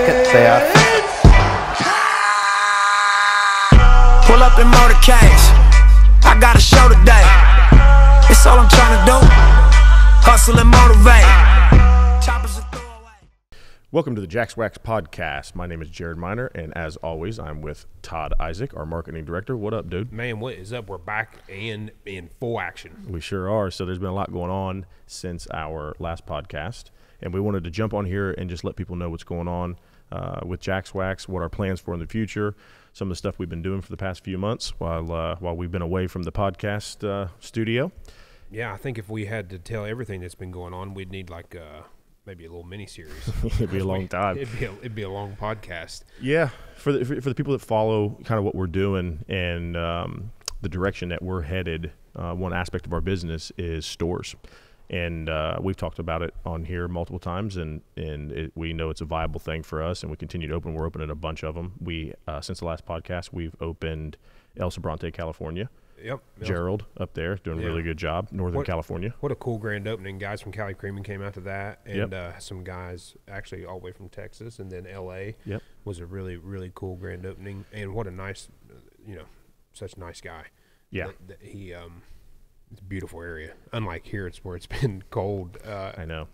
it, say I. Pull up in motorcades. I got a show today. It's all I'm trying to do. Hustle and motivate. Choppers are throwaway. Welcome to the Jax Wax Podcast. My name is Jared Miner, and as always, I'm with Todd Isaac, our marketing director. What up, dude? Man, what is up? We're back and in full action. We sure are. So, there's been a lot going on since our last podcast, and we wanted to jump on here and just let people know what's going on uh, with Jax Wax, what our plans for in the future, some of the stuff we've been doing for the past few months while uh, while we've been away from the podcast uh, studio. Yeah, I think if we had to tell everything that's been going on, we'd need like uh, maybe a little mini series. It'd be a long time. It'd be a, it'd be a long podcast. Yeah, for the for, for the people that follow kind of what we're doing and um, the direction that we're headed, uh, one aspect of our business is stores, and uh, we've talked about it on here multiple times, and and it, we know it's a viable thing for us, and we continue to open. We're opening a bunch of them. We uh, since the last podcast, we've opened El Sobrante, California. Yep. Gerald up there doing a really good job. Northern What- California. What a cool grand opening. Guys from Cali Creaming came out to that, and Yep. uh, some guys actually all the way from Texas, and then L.A. Yep. was a really really cool grand opening, and what a nice, you know, such a nice guy. Yeah. That- that he um, it's a beautiful area. Unlike here, it's where it's been cold uh, I know.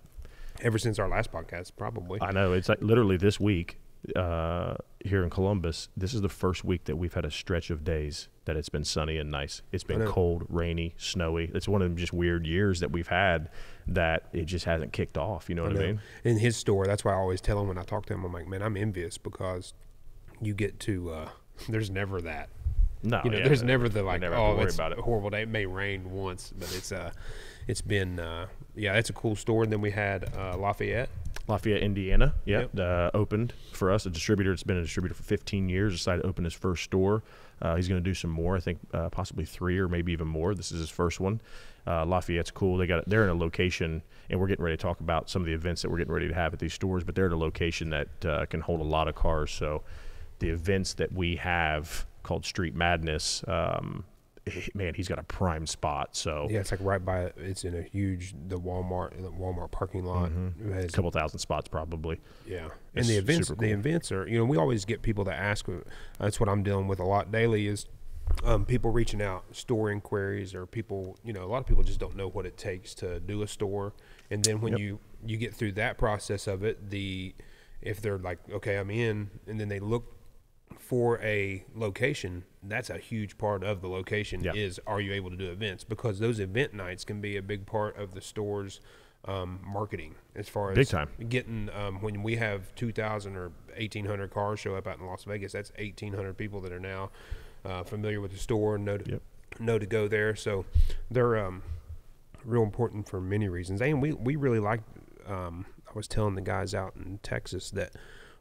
ever since our last podcast, probably. I know. It's like literally this week uh, here in Columbus. This is the first week that we've had a stretch of days that it's been sunny and nice. It's been cold, rainy, snowy. It's one of them just weird years that we've had that it just hasn't kicked off. You know what I, know. mean? In his store, that's why I always tell him when I talk to him, I'm like, man, I'm envious because you get to. Uh, there's never that. No, You know, yeah, there's we never the like, never oh, it's about it. a horrible day. It may rain once, but it's uh, it's been uh, yeah, it's a cool store. And then we had uh, Lafayette. Lafayette, Indiana. Yep, Yep. Uh, opened for us. A distributor. It's been a distributor for 15 years. Decided to open his first store. Uh, he's going to do some more. I think uh, possibly three or maybe even more. This is his first one. Uh, Lafayette's cool. They got they're in a location, and we're getting ready to talk about some of the events that we're getting ready to have at these stores. But they're at a location that uh, can hold a lot of cars. So the events that we have called Street Madness. Um, Man, he's got a prime spot. So Yeah, it's like right by. It's in a huge the Walmart the Walmart parking lot. It has a couple thousand spots probably. Yeah, Mm-hmm. It's and the events, super the cool. events are, you know, we always get people that ask. uh, That's what I'm dealing with a lot daily is um, people reaching out, store inquiries, or people, you know, a lot of people just don't know what it takes to do a store. And then when Yep. you you get through that process of it, the if they're like, okay, I'm in, and then they look for a location, that's a huge part of the location Yeah. is are you able to do events because those event nights can be a big part of the store's um, marketing as far as Big time. getting um, when we have 2,000 or 1,800 cars show up out in Las Vegas, that's 1,800 people that are now uh, familiar with the store and know to, Yep. know to go there. So they're um, real important for many reasons. And we, we really like, um, I was telling the guys out in Texas that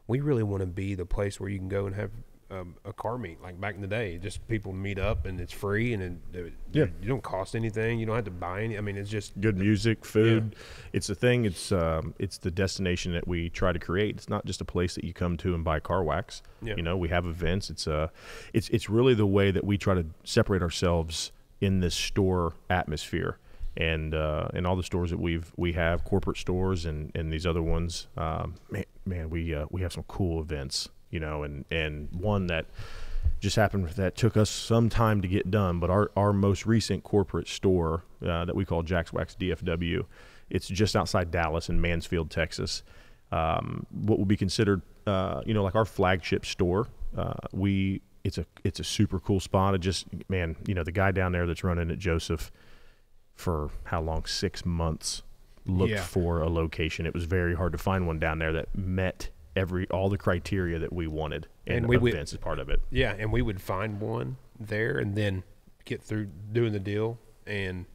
we really want to be the place where you can go and have um, a car meet like back in the day. Just people meet up and it's free and it, it- Yeah. you don't cost anything. You don't have to buy any. I mean, it's just good music, food. It's the thing. It's um, it's the destination that we try to create. It's not just a place that you come to and buy car wax. Yeah. You know, we have events. It's uh, it's it's really the way that we try to separate ourselves in this store atmosphere. And uh, and all the stores that we've we have corporate stores and, and these other ones, um, man, man, we uh, we have some cool events, you know, and and one that just happened that took us some time to get done. But our, our most recent corporate store uh, that we call Jax Wax DFW, it's just outside Dallas in Mansfield, Texas. Um, what would be considered, uh, you know, like our flagship store. Uh, we it's a it's a super cool spot. It just man, you know, the guy down there that's running it, Joseph, for how long? Six months. Looked Yeah. for a location. It was very hard to find one down there that met every all the criteria that we wanted, and, And we would- events is part of it. Yeah, and we would find one there and then get through doing the deal and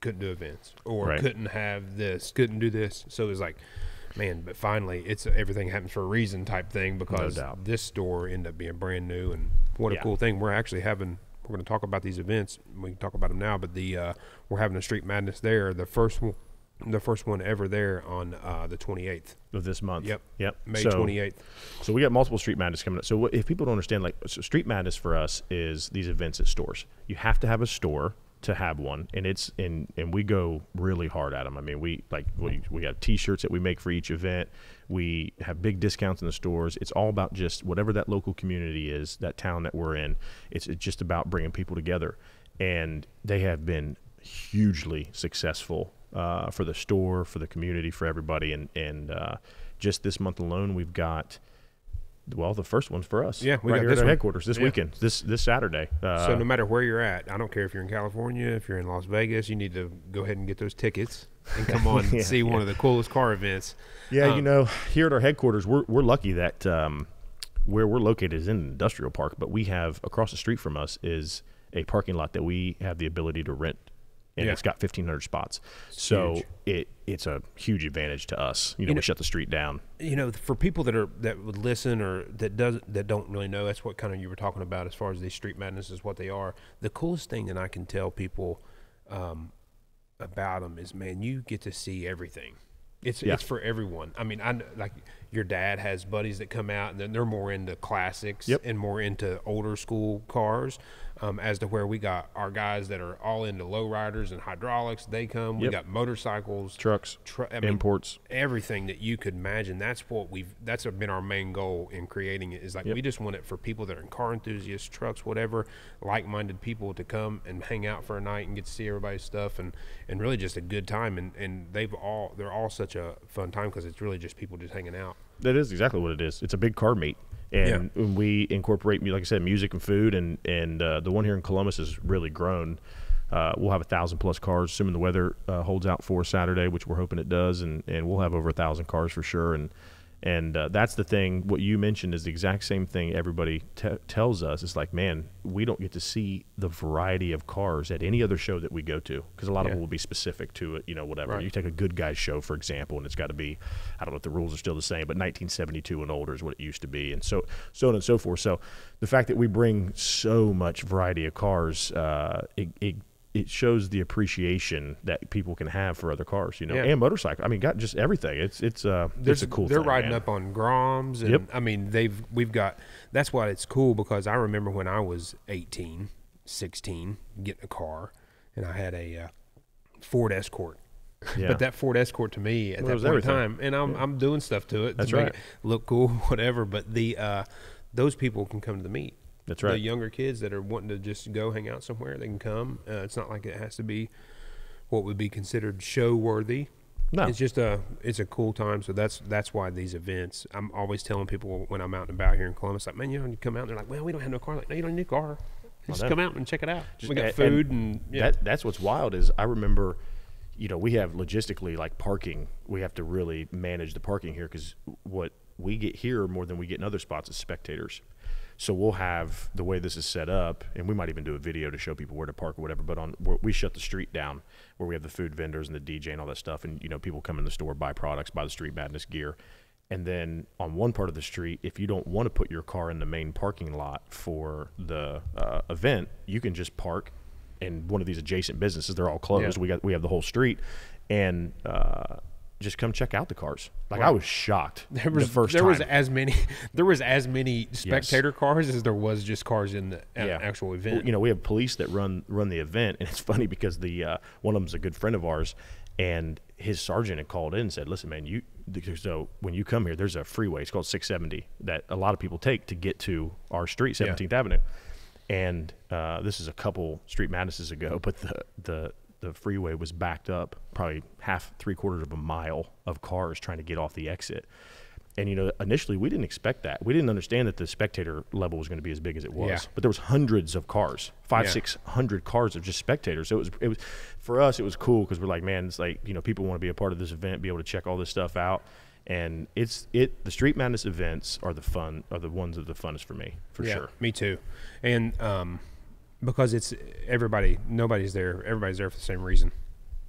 couldn't do events or Right. couldn't have this, couldn't do this. So it was like, man, but finally it's everything happens for a reason type thing because doubt. this store ended up being brand new and what Yeah. a cool thing. We're actually having we're going to talk about these events. We can talk about them now, but the uh, we're having a street madness there. The first one, the first one ever there on uh, the 28th. of this month. Yep. Yep. May so, 28th. So we got multiple Street Madness coming up. So if people don't understand, like so Street Madness for us is these events at stores. You have to have a store to have one, and it's and and we go really hard at them. I mean, we like we we have T-shirts that we make for each event. We have big discounts in the stores. It's all about just whatever that local community is, that town that we're in. It's, it's just about bringing people together, and they have been hugely successful uh, for the store, for the community, for everybody, and and uh, just this month alone, we've got well, the first one's for us. Yeah, we right got here this at our headquarters this Yeah. weekend, this this Saturday. Uh, so no matter where you're at, I don't care if you're in California, if you're in Las Vegas, you need to go ahead and get those tickets and come on and Yeah, see one of the coolest car events. Yeah, you Um, know, here at our headquarters, we're we're lucky that um, where we're located is in an industrial park, but we have across the street from us is a parking lot that we have the ability to rent, and Yeah. it's got fifteen hundred spots. so huge. it it's a huge advantage to us. You know, You we shut the street down. you know, for people that are that would listen or that does that don't really know, that's what kind of you were talking about as far as these street madness is what they are. The coolest thing that I can tell people um, about them is, man, you get to see everything. It's Yeah. it's for everyone. I mean, I like your dad has buddies that come out and then they're more into classics Yep. and more into older school cars. Um, as to where we got our guys that are all into lowriders and hydraulics, they come. We got motorcycles, Trucks, tru- I mean, imports. everything that you could imagine. That's what we've. That's been our main goal in creating it. Is like Yep. we just want it for people that are car enthusiasts, trucks, whatever, like-minded people to come and hang out for a night and get to see everybody's stuff and and really just a good time. And and they've all they're all such a fun time because it's really just people just hanging out. That is exactly what it is. It's a big car meet, and when we incorporate, like I said, music and food, and and uh, the one here in Columbus has really grown. Uh, we'll have a thousand plus cars, assuming the weather uh, holds out for Saturday, which we're hoping it does, and, and we'll have over a thousand cars for sure. And and uh, that's the thing. What you mentioned is the exact same thing everybody te- tells us. It's like, man, we don't get to see the variety of cars at any other show that we go to because a lot of them will be specific to it. You know, whatever. Right. You take a good guys show, for example, and it's got to be, I don't know if the rules are still the same, but 1972 and older is what it used to be, and so so on and so forth. So the fact that we bring so much variety of cars, uh, it, it it shows the appreciation that people can have for other cars, you know, Yeah. and motorcycle. I mean, got just everything. It's it's uh, There's it's a cool. They're thing, riding man. up on Groms, and Yep. I mean they've we've got. That's why it's cool because I remember when I was 18, 16, getting a car, and I had a uh, Ford Escort. Yeah. But that Ford Escort to me at Well, that was point everything. time, and I'm I'm doing stuff to it That's to make right. it look cool, whatever. But the uh, those people can come to the meet. That's right. The younger kids that are wanting to just go hang out somewhere, they can come. Uh, it's not like it has to be what would be considered show worthy. No. It's just a it's a cool time. So that's that's why these events. I'm always telling people when I'm out and about here in Columbus, like, man, you know, you come out. And they're like, well, we don't have no car. Like, no, you don't need a car. Just come out and check it out. Just- we got and- food and, yeah. that that's what's wild is I remember, you know, we have logistically like parking. We have to really manage the parking here because what we get here more than we get in other spots is spectators. So we'll have the way this is set up, and we might even do a video to show people where to park or whatever. But on we shut the street down, where we have the food vendors and the DJ and all that stuff, and you know, people come in the store buy products, buy the Street Madness gear. And then on one part of the street, if you don't want to put your car in the main parking lot for the uh, event, you can just park in one of these adjacent businesses. They're all closed. Yeah. We got we have the whole street, and uh, just come check out the cars. Like I was shocked There was the first there time. was as many there was as many spectator cars as there was just cars in the a- Yeah. actual Well, event. you know, we have police that run run the event, and it's funny because the uh, one of them's a good friend of ours, and his sergeant had called in and said, "Listen, man, you so when you come here, there's a freeway. It's called 670 that a lot of people take to get to our street, Yeah. 17th Avenue." And uh, this is a couple street madnesses ago, but the the the freeway was backed up, probably half three quarters of a mile of cars trying to get off the exit. And you know, initially we didn't expect that. We didn't understand that the spectator level was going to be as big as it was. Yeah. But there was hundreds of cars, five, Yeah. six hundred cars of just spectators. So it was, it was for us. It was cool because we're like, man, it's like you know, people want to be a part of this event, be able to check all this stuff out, and it's it. The Street Madness events are the fun, are the ones that are the funnest for me, for yeah, sure. Me too. And um, because it's everybody, nobody's there. Everybody's there for the same reason.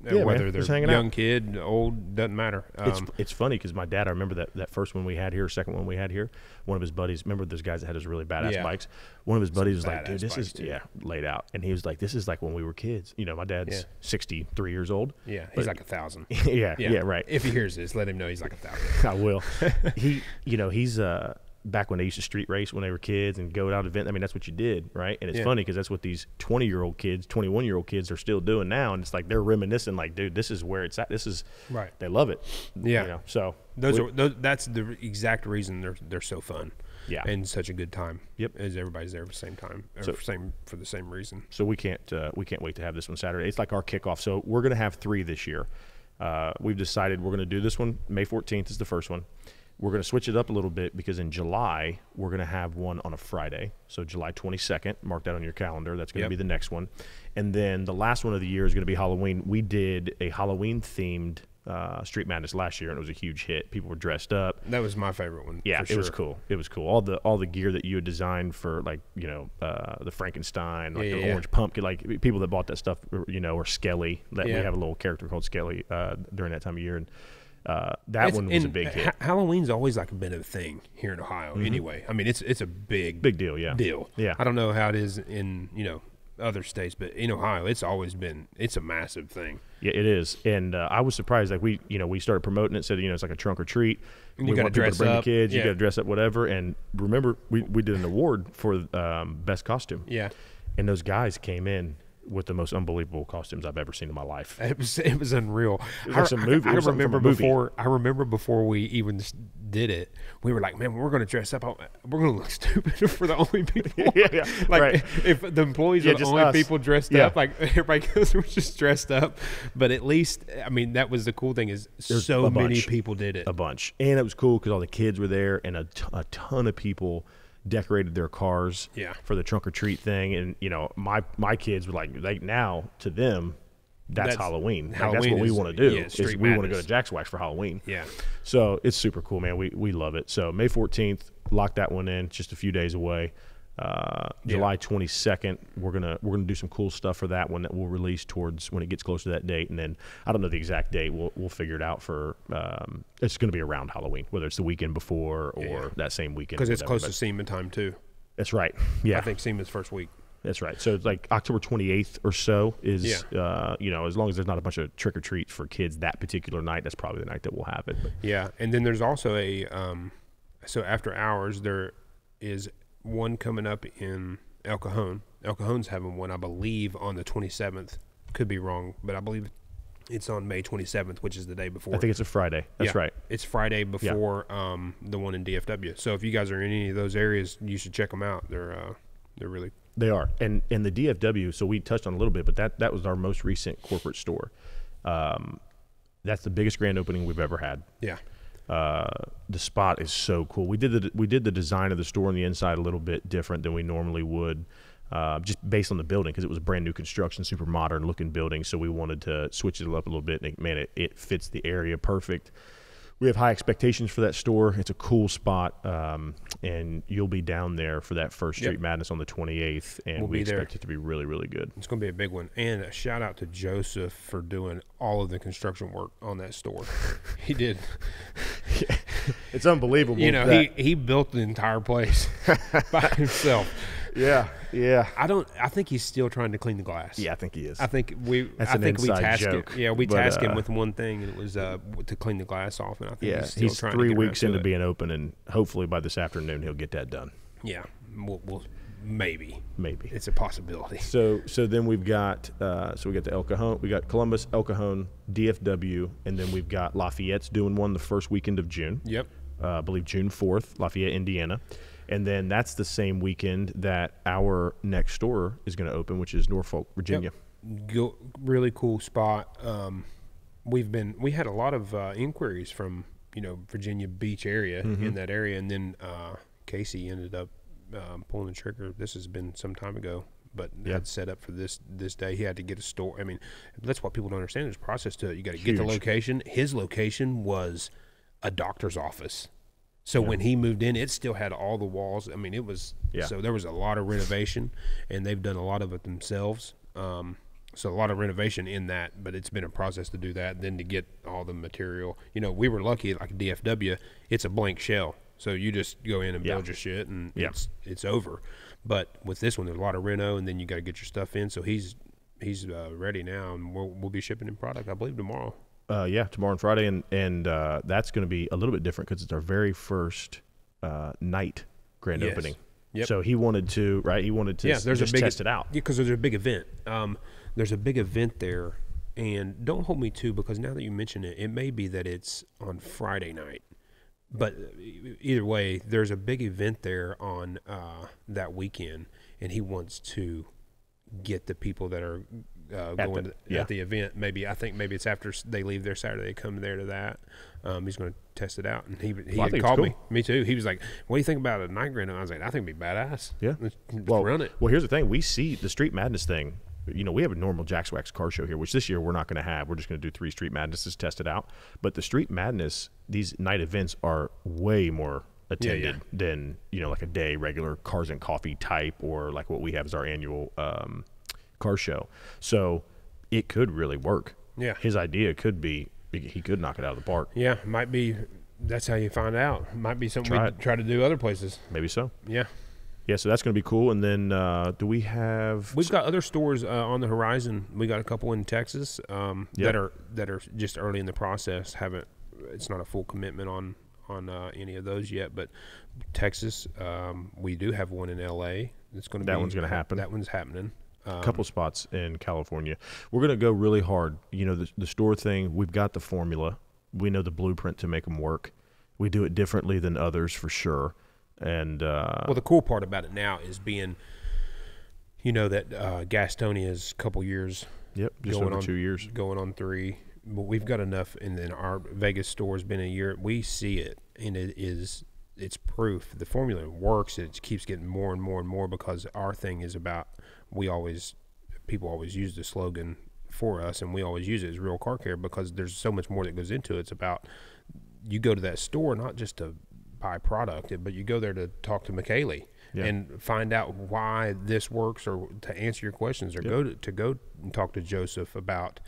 Yeah, man, whether just they're young out. kid, old, doesn't matter. It's Um, it's funny because my dad. I remember that, that first one we had here, second one we had here. One of his buddies. Remember those guys that had his really badass Yeah. bikes. One of his buddies was like, "Dude, this is too. yeah laid out," and he was like, "This is like when we were kids." You know, my dad's Yeah. sixty three years old. yeah, he's like a thousand. yeah, yeah, right. If he hears this, let him know he's like a thousand. I will. he, you know, he's uh, back when they used to street race when they were kids and go down to event. I mean, that's what you did, right? And it's Yeah. funny because that's what these 20 year old kids, 21 year old kids are still doing now. And it's like they're reminiscing, like, dude, this is where it's at. This is Right. They love it. Yeah. You know, so Those we- are those, that's the exact reason they're they're so fun. Yeah. and such a good time. Yep. as everybody's there for the same time, or So- for same for the same reason. so we can't uh, we can't wait to have this one Saturday. It's like our kickoff. So we're going to have three this year. Uh, we've decided we're going to do this one. May 14th is the first one. We're going to switch it up a little bit because in July we're going to have one on a Friday. So July 22nd, mark that on your calendar. That's going to be the next one. And then the last one of the year is going to be Halloween. We did a Halloween themed uh, Street Madness last year, and it was a huge hit. People were dressed up. That was my favorite one. Yeah, it was cool. It was cool. All the all the gear that you had designed for like you know uh, the Frankenstein, like Yeah, the yeah, yeah. orange pumpkin, like people that bought that stuff, you know, or Skelly. That we have a little character called Skelly uh, during that time of year, and uh, that It's- one was a big hit. Ha- Halloween's always like been a thing here in Ohio. Anyway, I mean it's it's a big Mm-hmm. Big deal, yeah. deal. Yeah. I don't know how it is in you know other states, but in Ohio, it's always been it's a massive thing. Yeah, it is, and uh, I was surprised. Like we, you know, we started promoting it, said you know it's like a trunk or treat. You we want people dress to bring up. the kids. You got to dress up, whatever. And remember, we we did an award for um, best costume. Yeah, and those guys came in with the most unbelievable costumes I've ever seen in my life. it was it was unreal. It was like some movie. I, was remember before I remember before we even did it, we were like, man, we're going to dress up. We're going to look stupid for the only people. Yeah, yeah, like right. if the employees Yeah, are the only us. people dressed Yeah. up, like everybody goes, we're just dressed up. But at least, I mean, that was the cool thing is There's so many bunch. people did it. a bunch, and it was cool because all the kids were there, and a, t- a ton of people decorated their cars Yeah. for the trunk or treat thing. And you know, my my kids were like, like now to them, that's, That's- Halloween. Like, that's Halloween what we want to do. yeah, is we want to go to. Jax Wax for Halloween. Yeah. So it's super cool, man. We we love it. So May fourteenth, lock that one in. Just a few days away. Uh, Yeah. July twenty second, we're gonna we're gonna do some cool stuff for that one that we'll release towards when it gets close to that date, and then I don't know the exact date. We'll we'll figure it out for. Um, it's gonna be around Halloween, whether it's the weekend before or Yeah. that same weekend. Because it's close but to SEMA time too. That's right. Yeah, I think SEMA's first week. that's right. So it's like October 28th or so is, uh, you know, as long as there's not a bunch of trick or treats for kids that particular night, that's probably the night that we'll have it. But Yeah, and then there's also a um, so after hours there is one coming up in El Cajon. El Cajon's having one, I believe, on the 27th. Could be wrong, but I believe it's on May 27th, which is the day before. I think it's a Friday. That's Yeah, right. It's Friday before um, the one in DFW. So if you guys are in any of those areas, you should check them out. They're uh, they're really They are, and and the DFW. So we touched on a little bit, but that that was our most recent corporate store. Um, that's the biggest grand opening we've ever had. yeah The spot is so cool. We did the we did the design of the store on the inside a little bit different than we normally would, uh, just based on the building because it was a brand new construction, super modern looking building. So we wanted to switch it up a little bit. And man, it, it fits the area perfect. We have high expectations for that store. It's a cool spot, um, and you'll be down there for that first Street Yep. Madness on the 28th, and We'll we be there. expect it to be really, really good. It's going to be a big one. And a shout out to Joseph for doing all of the construction work on that store. he did. It's unbelievable. You know, that- he, he built the entire place by himself. Yeah, yeah, I don't. I think he's still trying to clean the glass. yeah. I think he is. I think we. That's I an think we inside tasked joke, him. Yeah, we but, tasked him uh, with one thing, and it was uh, to clean the glass off. And I think yeah, he's still he's trying three weeks into it. being open, and hopefully by this afternoon he'll get that done. Yeah, we'll, we'll maybe. Maybe. It's a possibility. So so then we've got uh, so we got the El Cajon, we got Columbus, El Cajon, DFW, and then we've got Lafayette's doing one the first weekend of June. Yep. Uh, I believe June fourth, Lafayette, Indiana, and then that's the same weekend that our next store is going to open, which is Norfolk, Virginia. Yep. Go, really cool spot. Um, we've been we had a lot of uh, inquiries from you know Virginia Beach area Mm-hmm. in that area, and then uh, Casey ended up um, pulling the trigger. This has been some time ago, but Yeah. had set up for this this day. He had to get a store. I mean, that's what people don't understand. There's process to it. You got to get the location. His location was a doctor's office. So when he moved in, it still had all the walls. I mean, it was Yeah. so there was a lot of renovation, and they've done a lot of it themselves. Um, so a lot of renovation in that, but it's been a process to do that. Then to get all the material, you know, we were lucky. Like DFW, it's a blank shell, so you just go in and Yeah. build your shit, and Yeah. it's it's over. But with this one, there's a lot of reno, and then you got to get your stuff in. So he's he's uh, ready now, and we'll we'll be shipping in product, I believe, tomorrow. Uh, yeah, tomorrow and Friday, and and uh, that's going to be a little bit different because it's our very first uh, night grand Yes. opening. Yep. So he wanted to, right? He wanted to yeah, there's just a big test it out. Yeah, because there's a big event. Um, there's a big event there, and don't hold me to because now that you mention it, it may be that it's on Friday night. But either way, there's a big event there on uh, that weekend, and he wants to get the people that are uh, going the- to, yeah. at the event. Maybe I think maybe it's after they leave there Saturday, they come there to that. Um, he's going to test it out, and he he Well, I had think it's called me. cool. Me too. He was like, "What do you think about a night grand?" I was like, "I think it'd be badass. Yeah. let's, let's well, run it." Well, here's the thing: we see the Street Madness thing. You know, we have a normal Jax Wax car show here, which this year we're not going to have. We're just going to do three Street Madnesses, test it out. But the Street Madness, these night events are way more Yeah, attended yeah. than you know, like a day regular cars and coffee type, or like what we have as our annual um, car show. So it could really work. Yeah. his idea could be he could knock it out of the park. Yeah, might be. That's how you find out. Might be something Try we it. try to do other places. Maybe so. Yeah, Yeah, so that's going to be cool. And then uh, do we have? we've got other stores uh, on the horizon. We got a couple in Texas um, Yep. that are that are just early in the process. Haven't. It's not a full commitment on on uh, any of those yet, but Texas, um, we do have one in L.A. It's going to That be one's gonna happen. That one's happening. Um, couple spots in California. We're going to go really hard. You know, the, the store thing, we've got the formula. We know the blueprint to make them work. We do it differently than others for sure. And uh, Well, the cool part about it now is being, you know, that uh, Gastonia is a couple years yep, just going over on two years. going on three. But we've got enough, and then our Vegas store has been a year. We see it, and it is it's proof. The formula works. It keeps getting more and more and more because our thing is about. We always people always use the slogan for us, and we always use it as real car care because there's so much more that goes into it. It's about you go to that store not just to buy product, but you go there to talk to McKaylee Yeah. and find out why this works, or to answer your questions, or go to, to go and talk to Joseph about.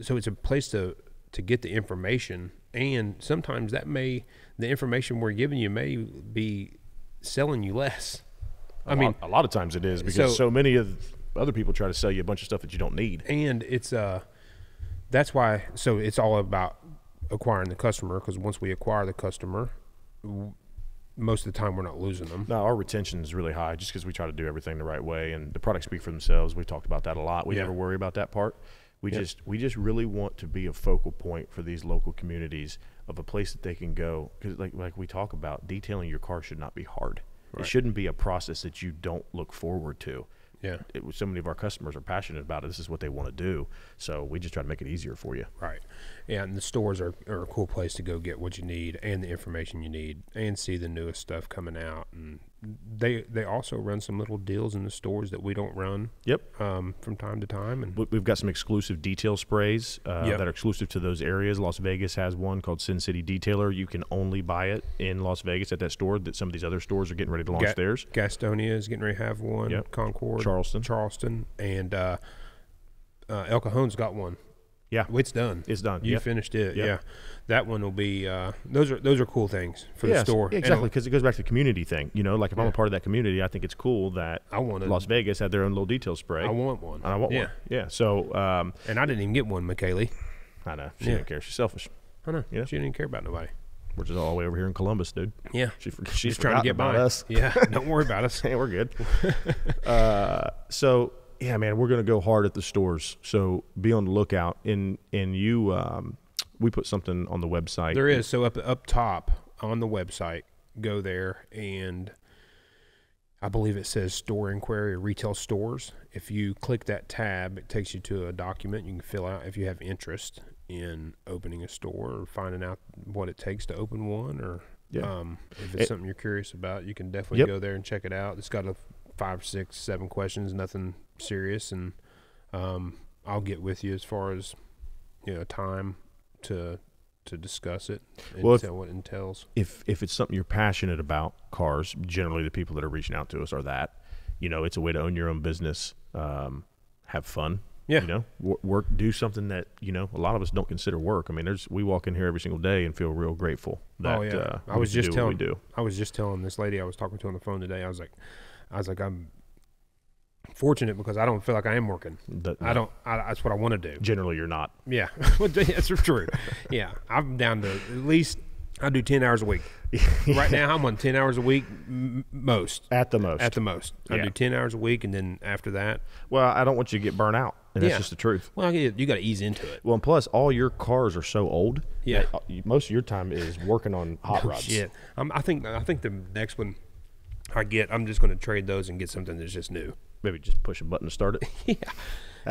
So it's a place to to get the information, and sometimes that may the information we're giving you may be selling you less. I A mean, lot, a lot of times it is because so- so, many of other people try to sell you a bunch of stuff that you don't need. and it's uh that's why so it's all about acquiring the customer because once we acquire the customer most of the time we're not losing them No, our retention is really high just because we try to do everything the right way, and the products speak for themselves. We've talked about that a lot. We Yeah. never worry about that part. We Yep. just we just really want to be a focal point for these local communities of a place that they can go because, like like we talk about, detailing your car should not be hard. It shouldn't be a process that you don't look forward to. yeah It, so many of our customers are passionate about it. This is what they want to do. So we just try to make it easier for you. right and the stores are, are a cool place to go get what you need and the information you need and see the newest stuff coming out and they they also run some little deals in the stores that we don't run Yep. um, from time to time and We- We've got some exclusive detail sprays uh, Yep. that are exclusive to those areas. Las Vegas has one called Sin City Detailer. You can only buy it in Las Vegas at that store. That some of these other stores are getting ready to launch Ga- theirs. Gastonia is getting ready to have one. Yep. Concord, Charleston. Charleston, and uh, uh, El Cajon's got one. Yeah, It's done. it's done. You yeah. finished it. Yep. Yeah, that one will be. Uh, those are those are cool things for Yes, the store. exactly, because it goes back to the community thing. You know, like if I'm a part of that community, I think it's cool that I wanted- Las Vegas had their own little detail spray. I want one. and I want yeah. one. Yeah. So um, And I didn't even get one, McKaylee. I know she Yeah. didn't care. She's selfish. I know. Yeah. She didn't even care about nobody. We're just all the way over here in Columbus, dude. Yeah. She, for- she's, She's trying to get by us. Yeah. Don't worry about us. hey, we're good. uh, so yeah, man, we're gonna go hard at the stores. So be on the lookout. And and you, um, we put something on the website. There is. So up up top on the website, go there and I believe it says store inquiry or retail stores. If you click that tab, it takes you to a document you can fill out if you have interest in opening a store or finding out what it takes to open one or Yeah. um, if it's It- something you're curious about, you can definitely Yep. go there and check it out. It's got a five, six, seven questions, nothing serious, and um, I'll get with you as far as you know time to to discuss it and Well, if- what it entails. if if it's something you're passionate about, cars. Generally, the people that are reaching out to us are that. You know, it's a way to own your own business, um, have fun. Yeah. You know, wor- work, do something that you know a lot of us don't consider work. I mean, there's we walk in here every single day and feel real grateful that oh yeah, uh, I was just what we do. I was just telling this lady I was talking to on the phone today. I was like, I was like, I'm fortunate because I don't feel like I am working. That- I don't. I, that's what I want to do. Generally, you're not. Yeah, that's true. yeah, I'm down to at least. I do ten hours a week. Right now, I'm on ten hours a week, m- most At the most. at the most. I Yeah. do ten hours a week, and then after that, well, I don't want you to get burnt out, and that's Yeah. just the truth. well, you, got to ease into it. Well, and plus, all your cars are so old. Yeah. uh, most of your time is working on hot Oh, rods. shit. I'm, I think I think the next one I get, I'm just going to trade those and get something that's just new. Maybe just push a button to start it. Yeah.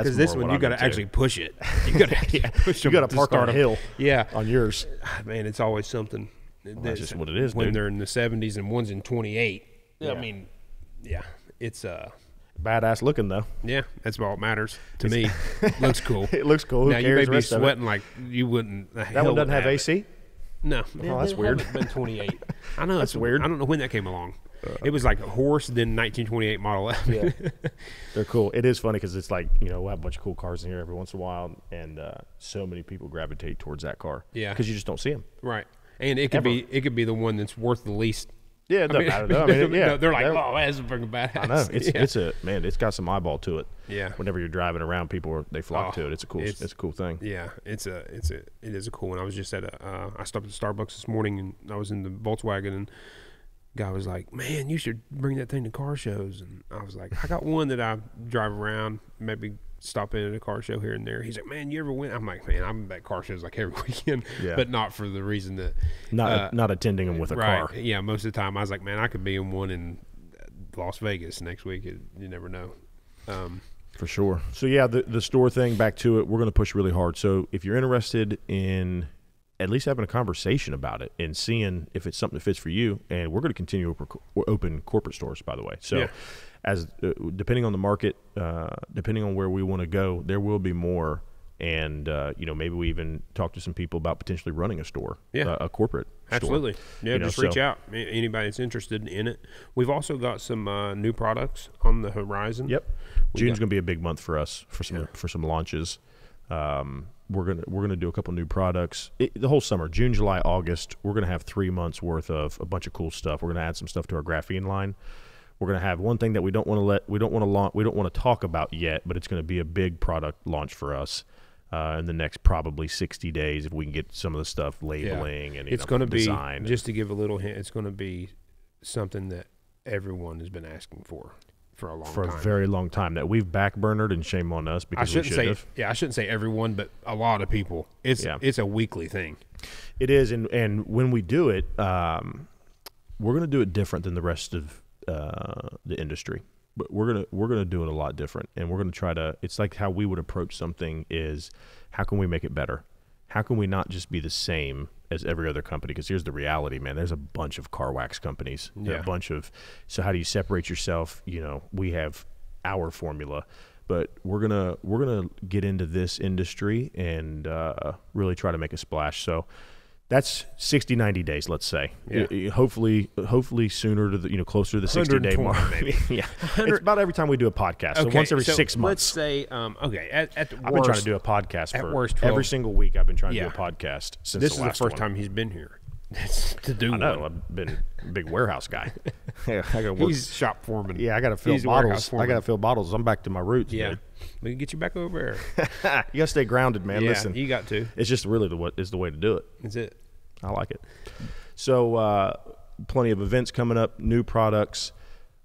Because this one you I'm got to actually push it. You got to push You got to to park on a hill. Yeah. On yours. Ah, Man, it's always something. that's just what it is, When dude. they're in the 70s and one's in 28. Yeah. I mean, yeah, it's uh, Badass looking though. yeah, that's all that matters to me. Looks cool. It looks cool. Who now you may be rest of it? sweating like you wouldn't. That one doesn't have AC. No, Oh, that's weird. Been 28. I know That's weird. I don't know when that came along. It was like a horse, then 1928 model. Yeah. They're cool. It is funny because it's like you know we have a bunch of cool cars in here every once in a while, and uh, so many people gravitate towards that car. Yeah. because you just don't see them. right, and it could Ever. be it could be the one that's worth the least. Yeah, it doesn't matter. I mean, it- yeah, they're like, that- oh, that's a freaking badass. I know it's yeah. it's a man. It's got some eyeball to it. Yeah. Whenever you're driving around, people are, they flock Oh, to it. It's a cool. It's, it's- a cool thing. Yeah, it's a it's a it is a cool one. I was just at a uh, I stopped at Starbucks this morning and I was in the Volkswagen and guy was like, "Man, you should bring that thing to car shows." And I was like, "I got one that I drive around, maybe stop in at a car show here and there." He's like, "Man, you ever went?" I'm like, "Man, I'm at car shows like every weekend, Yeah. but not for the reason that Not uh, not attending them with a right. car. Yeah, most of the time I was like, "Man, I could be in one in Las Vegas next week. It, you never know." Um, For sure. So yeah, the the store thing. Back to it. We're going to push really hard. So if you're interested in at least having a conversation about it and seeing if it's something that fits for you, and we're going to continue open corporate stores. By the way, so Yeah. as uh, depending on the market, uh, depending on where we want to go, there will be more. And uh, you know, maybe we even talk to some people about potentially running a store, Yeah. uh, a corporate. store. Absolutely. Yeah, You know, just reach so- out. Anybody that's interested in it. We've also got some uh, new products on the horizon. Yep. We June's going to be a big month for us for some Yeah. for some launches. Um, we're gonna we're gonna do a couple new products it, the whole summer, June, July, August. We're gonna have three months worth of a bunch of cool stuff. We're gonna add some stuff to our graphene line. We're gonna have one thing that we don't want to let we don't want to launch we don't want to talk about yet, but it's gonna be a big product launch for us. Uh, in the next probably 60 days, if we can get some of the stuff Yeah. labeling and you It's going to be, design. just to give a little hint, it's going to be something that everyone has been asking for for a long for time. a very long time that we've backburnered and shame on us because we shouldn't should say, have. yeah, I shouldn't say everyone, but a lot of people. It's Yeah. it's a weekly thing. It is, and and when we do it, um, we're going to do it different than the rest of uh, the industry. But we're gonna we're gonna do it a lot different, and we're gonna try to. It's like how we would approach something is, how can we make it better? How can we not just be the same as every other company? Because here's the reality, man. There's a bunch of car wax companies. Yeah. a bunch of. So how do you separate yourself? You know, we have our formula, but we're gonna we're gonna get into this industry and uh, really try to make a splash. So that's 60 90 days let's say Yeah. Y- y- hopefully hopefully sooner to the you know closer to the 60 day mark maybe. yeah it's about every time we do a podcast so once every so six Let's say, um, okay, at, at the i've been trying to do a podcast at for worst, every single week i've been trying Yeah. to do a podcast since This the is the first one. time he's been here to do i know one. i've been a big warehouse guy yeah, I. He's shop foreman. yeah i gotta fill he's bottles i gotta fill bottles i'm back to my roots Yeah, dude. We can get you back over there. you gotta stay grounded man yeah, listen you got to. it's just really the what is the way to do it That's it. I like it. So, uh, plenty of events coming up, new products.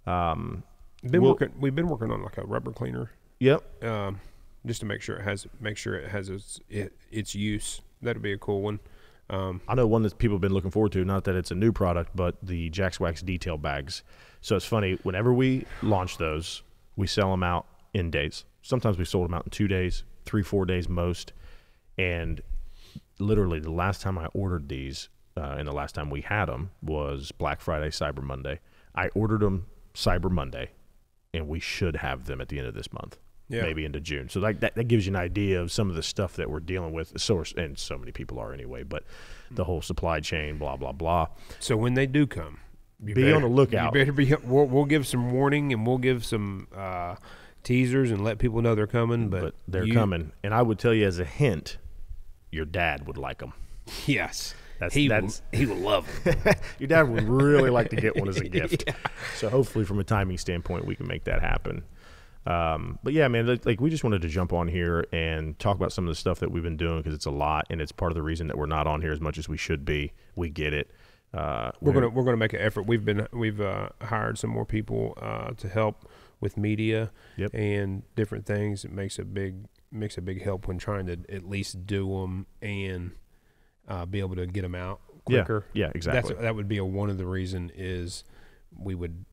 Um, Been Well- working. We've been working on like a rubber cleaner, yep. um, just to make sure it has make sure it has its it, its use. That'd be a cool one. Um, I know one that people have been looking forward to. Not that it's a new product, but the Jax Wax detail bags. So it's funny. Whenever we launch those, we sell them out in days. Sometimes we sold them out in two days, three, four days most. And literally, the last time I ordered these, uh, and the last time we had them was Black Friday, Cyber Monday. I ordered them Cyber Monday, and we should have them at the end of this month. Yeah. maybe into June. So like that, that gives you an idea of some of the stuff that we're dealing with. So and so many people are anyway, but the whole supply chain, blah blah blah. so when they do come, you Be on the lookout. You better be. We'll, we'll give some warning and we'll give some uh, teasers and let people know they're coming. But, But they're you- coming, and I would tell you as a hint, your dad would like them. Yes, That's- he that's- will. He will love them. Your dad would really like to get one as a gift. So hopefully, from a timing standpoint, we can make that happen. Um, but yeah, man, like, like we just wanted to jump on here and talk about some of the stuff that we've been doing because it's a lot, and it's part of the reason that we're not on here as much as we should be. We get it. Uh, we're gonna we're gonna make an effort. We've been we've uh, hired some more people uh, to help with media Yep. and different things. It makes a big makes a big help when trying to at least do them and uh, be able to get them out Yeah. quicker. Yeah, exactly. That's that would be a one of the reason is we would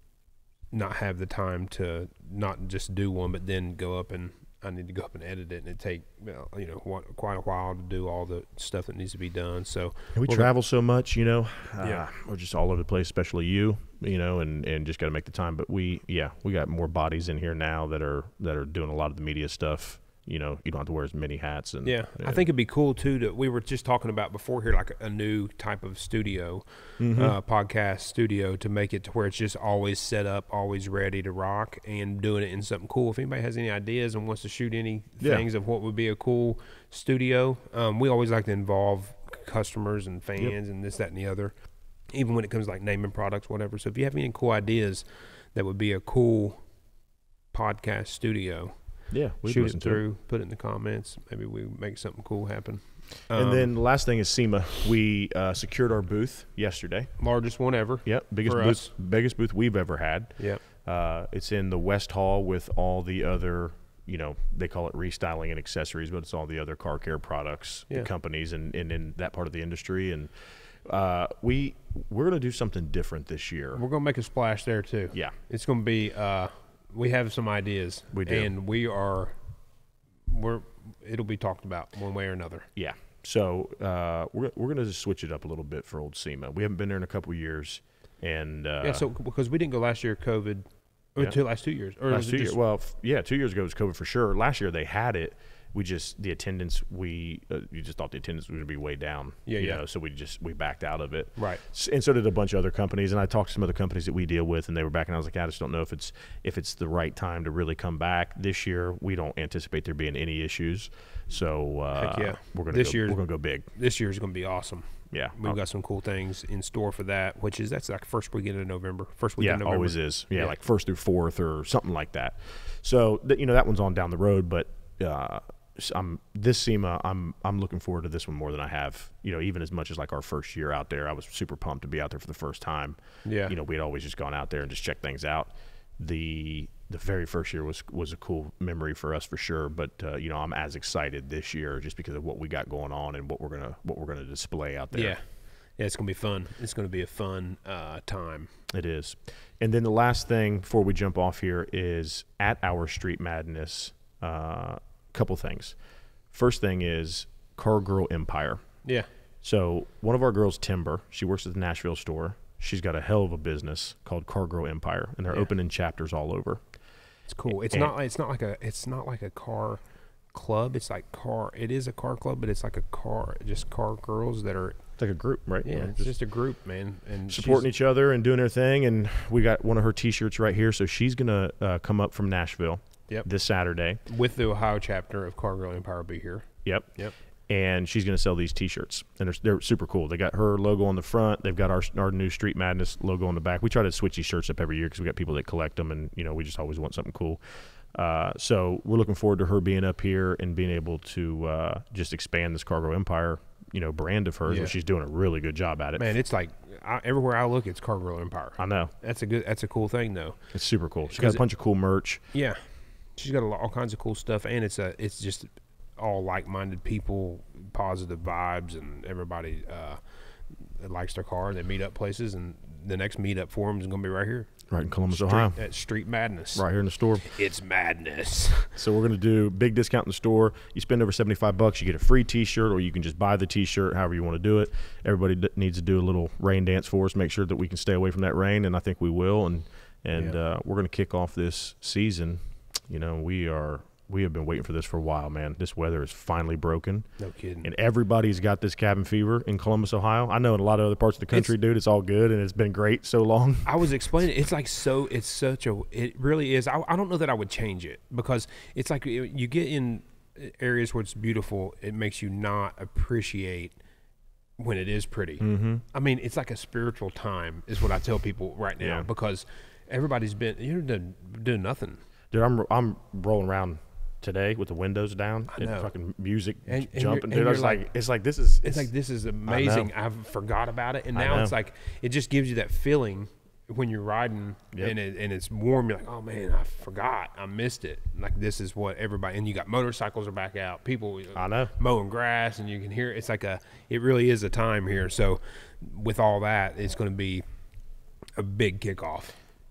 not have the time to not just do one, but then go up and I need to go up and edit it, and it take you know what, quite a while to do all the stuff that needs to be done. So And we we're gonna- travel so much, you know. Uh, Yeah. we're just all over the place, especially you, you know, and and just got to make the time. But we, yeah, we got more bodies in here now that are that are doing a lot of the media stuff. You know, you don't have to wear as many hats. And Yeah, I think it'd be cool too. To we were just talking about before here, like a, new type of studio, Mm-hmm. uh, podcast studio, to make it to where it's just always set up, always ready to rock, and doing it in something cool. If anybody has any ideas and wants to shoot any Yeah. things of what would be a cool studio, um, we always like to involve customers and fans and this, that, and the other. Even when it comes to like naming products, whatever. So if you have any cool ideas that would be a cool podcast studio, yeah, we shoot listen it through, put it in the comments. Maybe we make something cool happen. And Um, then the last thing is SEMA. We uh, secured our booth yesterday. largest one ever. Yep, biggest booth, us. biggest booth we've ever had. Yep. Uh, it's in the West Hall with all the other, you know, they call it restyling and accessories, but it's all the other car care products Yeah. companies and, and in that part of the industry. And uh, we we're gonna do something different this year. We're gonna make a splash there too. Yeah, It's gonna be. We have some ideas. We do. and we are. We're. It'll be talked about one way or another. yeah. So uh, we're we're gonna just switch it up a little bit for old SEMA. We haven't been there in a couple years, and uh, yeah. So because we didn't go last year, COVID, or Yeah. two last two years, or last two years. Well, f- yeah, two years ago was COVID for sure. Last year they had it. We just the attendance. We uh, you just thought the attendance was going to be way down. Yeah, you yeah. Know, so we just we backed out of it. Right. And so did a bunch of other companies. And I talked to some other companies that we deal with, and they were back. And I was like, I just don't know if it's if it's the right time to really come back this year. We don't anticipate there being any issues. So uh, yeah. we're gonna This go, year- we're gonna go big. this year is gonna be awesome. Yeah. We've Uh, got some cool things in store for that, which is that's like first weekend of November. First weekend yeah, of November. always is. Yeah, Yeah. like first through fourth or something like that. So th- you know that one's on down the road, but uh, I'm this SEMA. I'm I'm looking forward to this one more than I have. You know, even as much as like our first year out there, I was super pumped to be out there for the first time. Yeah. You know, we had always just gone out there and just checked things out. The the very first year was was a cool memory for us for sure. But uh, you know, I'm as excited this year just because of what we got going on and what we're gonna what we're gonna display out there. Yeah. Yeah, it's gonna be fun. It's gonna be a fun uh, time. It is. And then the last thing before we jump off here is at our Street Madness, uh, couple things. First thing is Car Girl Empire. Yeah. So one of our girls, Timber, she works at the Nashville store. She's got a hell of a business called Car Girl Empire, and they're Yeah. opening chapters all over. It's cool. It's And- not. It's not like a. It's not like a car club. It's like car. It is a car club, but it's like a car. Just car girls that are. It's like a group, right? Yeah, it's just a group, man, and supporting each other and doing their thing. And we got one of her T-shirts right here. So she's gonna uh, come up from Nashville Yep. this Saturday. with the Ohio chapter of Car Girl Empire be here. Yep. Yep. and she's going to sell these T-shirts, and they're, they're super cool. They got her logo on the front. They've got our our new Street Madness logo on the back. We try to switch these shirts up every year because we got people that collect them, and you know we just always want something cool. Uh, so we're looking forward to her being up here and being able to uh, just expand this Car Girl Empire, you know, brand of hers. Yeah. She's doing a really good job at it. Man, it's like I, everywhere I look, it's Car Girl Empire. I know That's a good. That's a cool thing, though. it's super cool. She's got a it- bunch of cool merch. Yeah, she's got a lot, all kinds of cool stuff, and it's a. It's just all like-minded people, positive vibes, and everybody uh, likes their car. They meet up places, and the next meetup for them is going to be right here Right in Columbus, Street- Ohio. at Street Madness. Right here in the store. It's madness. So we're gonna do big discount in the store. You spend over seventy five bucks, you get a free T-shirt, or you can just buy the T-shirt, however you want to do it. Everybody d- needs to do a little rain dance for us, make sure that we can stay away from that rain, and I think we will. And and Yeah. uh, we're gonna kick off this season. You know, we are we have been waiting for this for a while, man. This weather is finally broken, No kidding. and everybody's got this cabin fever in Columbus, Ohio. I know in a lot of other parts of the country, dude, it's all good, and it's been great so long. I was explaining. It's like so. It's such a. It really is. I, I don't know that I would change it because it's like you you get in areas where it's beautiful. It makes you not appreciate when it is pretty. Mm-hmm. I mean, it's like a spiritual time, is what I tell people right now Yeah. because everybody's been you're doing, doing nothing. Dude, I'm I'm rolling around today with the windows down and fucking music And- and jumping. Dude, I was like, like- it's like this is it's like this is amazing. I forgot about it, and now it's like it just gives you that feeling when you're riding Yep. and it, and it's warm. You're like, oh man, I forgot, I missed it. Like this is what everybody and you got motorcycles are back out, people uh, I know. mowing grass, and you can hear it's like a it really is a time here. So with all that, it's going to be a big kickoff.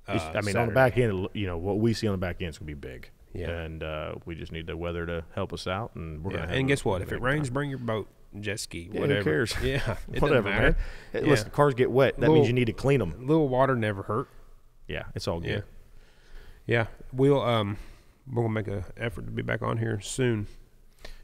Uh, I mean, on the back end, you know, what we see on the back end is gonna be big. Yeah. And uh, we just need the weather to help us out, and we're Yeah, gonna. Have and guess what? If it rains, time. bring your boat, jet ski, Yeah, whatever. who cares? Yeah, whatever, man. Hey, Yeah. Listen, cars get wet. That Little- means you need to clean them. little water never hurt. Yeah, it's all good. Yeah, we'll um, we're gonna make an effort to be back on here soon.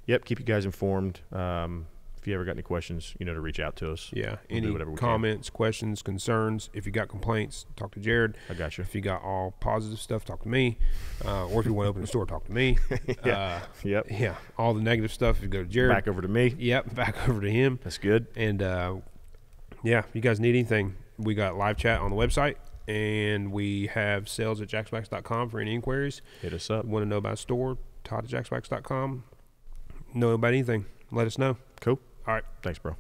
Yep. Keep you guys informed. Um, if you ever got any questions, you know to reach out to us. Yeah, We'll any whatever we can. comments, questions, concerns? If you got complaints, talk to Jared. I got you. If you got all positive stuff, talk to me. Uh, or if you want to open a store, talk to me. Yeah. Uh, Yep. yeah, all the negative stuff, if you go to Jared. Back over to me. Yep, back over to him. That's good. And uh, yeah, if you guys need anything, we got live chat on the website, and we have sales at jaxwax.com for any inquiries. Hit us up. Want to know about a store? Todd at jaxwax.com. Know about anything? Let us know. Cool. All right. Thanks, bro.